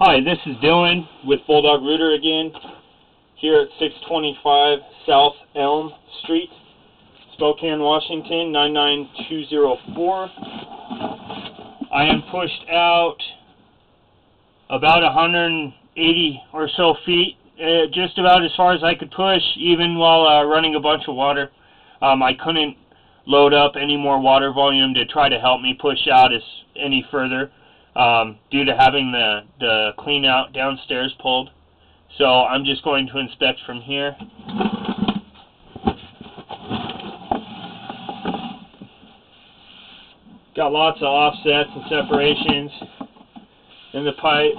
Hi, this is Dylan with Bulldog Rooter again, here at 625 South Elm Street, Spokane, Washington, 99204. I am pushed out about 180 or so feet, uh, just about as far as I could push, even while uh, running a bunch of water. Um, I couldn't load up any more water volume to try to help me push out as, any further um, due to having the, the clean out downstairs pulled. So I'm just going to inspect from here. Got lots of offsets and separations in the pipe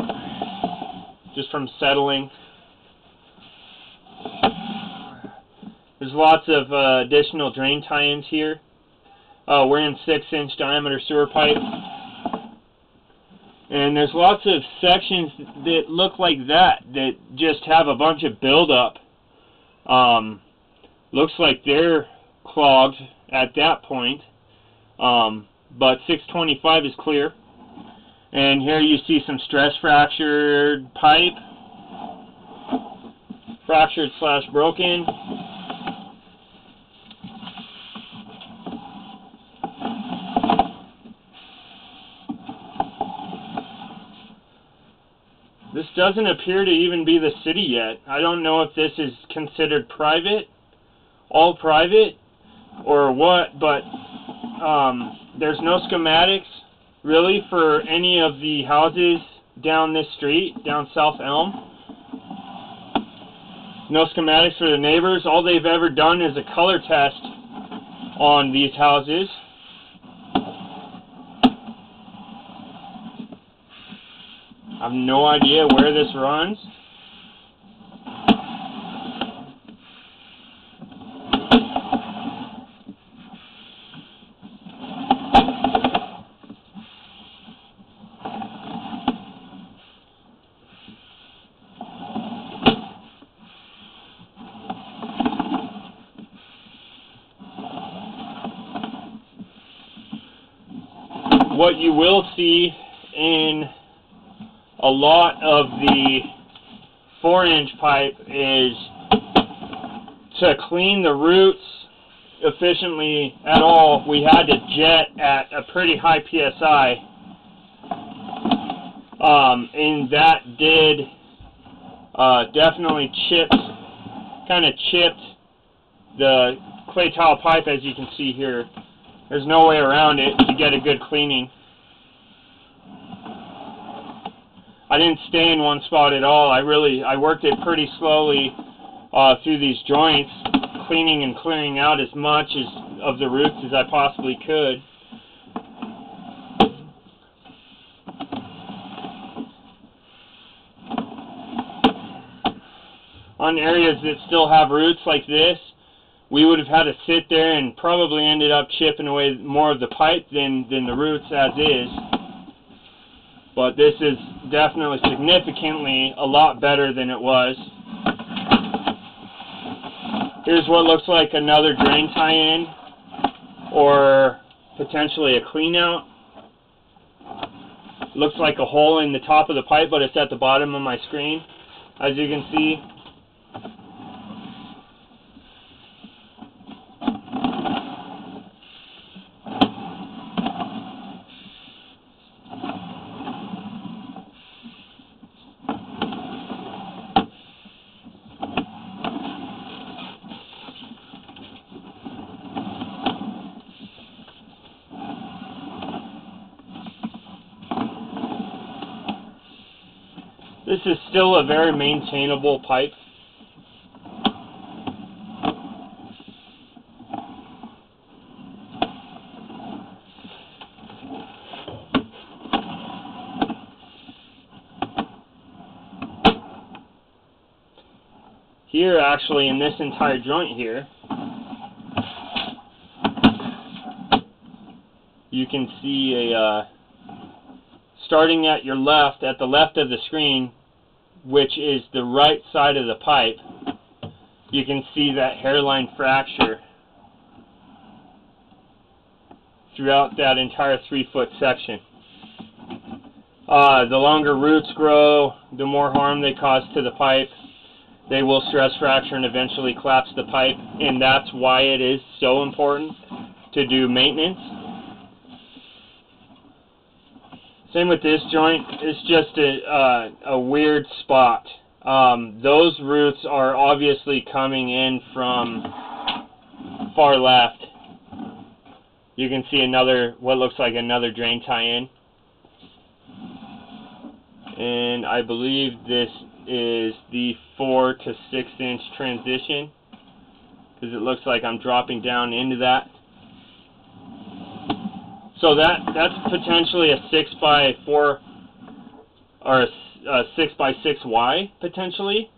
just from settling. There's lots of uh, additional drain tie-ins here. Uh, we're in 6-inch diameter sewer pipe. And there's lots of sections that look like that, that just have a bunch of buildup. Um, looks like they're clogged at that point. Um, but 625 is clear. And here you see some stress fractured pipe. Fractured slash broken. Doesn't appear to even be the city yet. I don't know if this is considered private, all private, or what, but um, there's no schematics really for any of the houses down this street, down South Elm. No schematics for the neighbors. All they've ever done is a color test on these houses. I have no idea where this runs. What you will see in a lot of the 4 inch pipe is to clean the roots efficiently at all we had to jet at a pretty high psi um, and that did uh, definitely chipped kind of chipped the clay tile pipe as you can see here. There's no way around it to get a good cleaning I didn't stay in one spot at all. I really, I worked it pretty slowly uh, through these joints, cleaning and clearing out as much as of the roots as I possibly could. On areas that still have roots like this, we would have had to sit there and probably ended up chipping away more of the pipe than, than the roots as is but this is definitely significantly a lot better than it was. Here's what looks like another drain tie-in or potentially a clean out. Looks like a hole in the top of the pipe, but it's at the bottom of my screen, as you can see. This is still a very maintainable pipe. Here, actually, in this entire joint here, you can see a, uh, starting at your left, at the left of the screen, which is the right side of the pipe, you can see that hairline fracture throughout that entire three foot section. Uh, the longer roots grow, the more harm they cause to the pipe. They will stress fracture and eventually collapse the pipe, and that's why it is so important to do maintenance. Same with this joint. It's just a, uh, a weird spot. Um, those roots are obviously coming in from far left. You can see another, what looks like another drain tie-in. And I believe this is the 4 to 6 inch transition because it looks like I'm dropping down into that. So that that's potentially a 6 by 4 or a, a 6 by 6 Y potentially.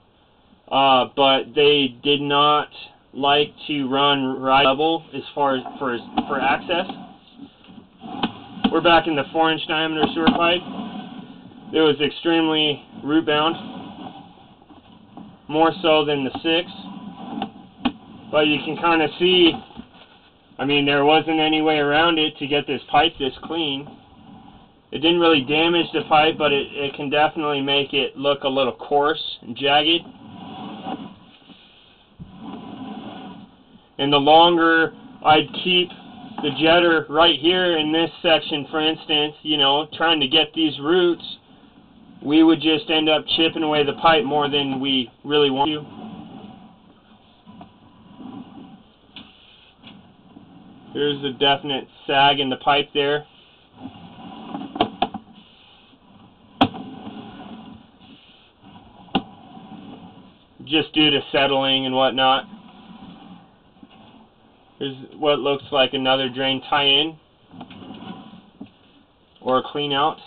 Uh, but they did not like to run right level as far as for for access. We're back in the 4 inch diameter sewer pipe. It was extremely root bound, more so than the 6. But you can kind of see I mean, there wasn't any way around it to get this pipe this clean. It didn't really damage the pipe, but it, it can definitely make it look a little coarse and jagged. And the longer I'd keep the jetter right here in this section, for instance, you know, trying to get these roots, we would just end up chipping away the pipe more than we really want to. There's a definite sag in the pipe there. Just due to settling and whatnot. Here's what looks like another drain tie-in or a clean out.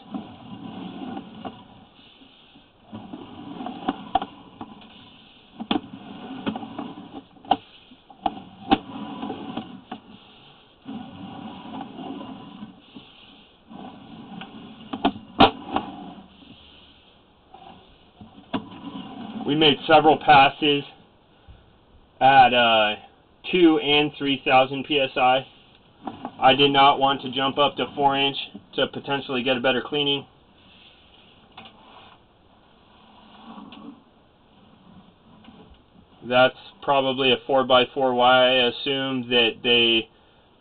We made several passes at uh, 2 and 3,000 psi. I did not want to jump up to 4 inch to potentially get a better cleaning. That's probably a 4x4, why i assume that they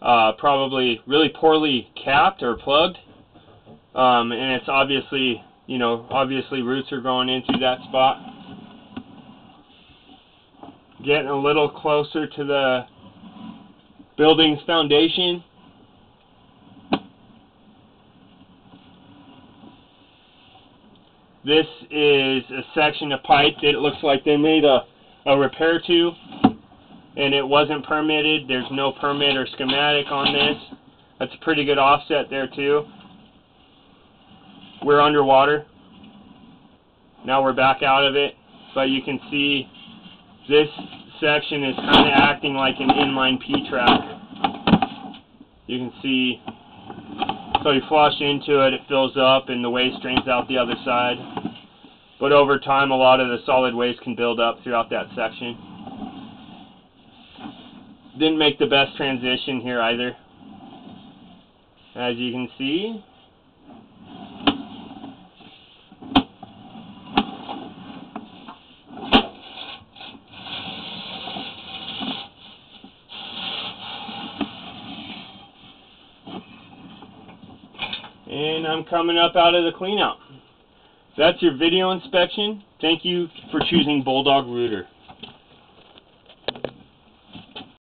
uh, probably really poorly capped or plugged. Um, and it's obviously, you know, obviously roots are growing into that spot getting a little closer to the building's foundation. This is a section of pipe that it looks like they made a, a repair to and it wasn't permitted. There's no permit or schematic on this. That's a pretty good offset there too. We're underwater. Now we're back out of it, but you can see this section is kind of acting like an inline P-trap. You can see, so you flush into it, it fills up, and the waste drains out the other side. But over time, a lot of the solid waste can build up throughout that section. Didn't make the best transition here either. As you can see, and I'm coming up out of the cleanout. That's your video inspection. Thank you for choosing Bulldog Rooter.